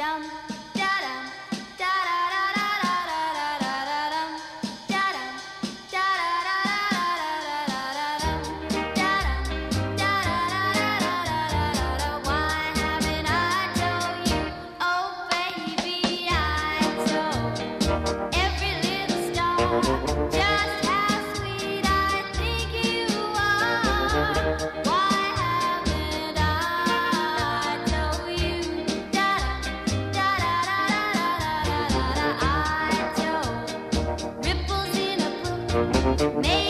down. Maybe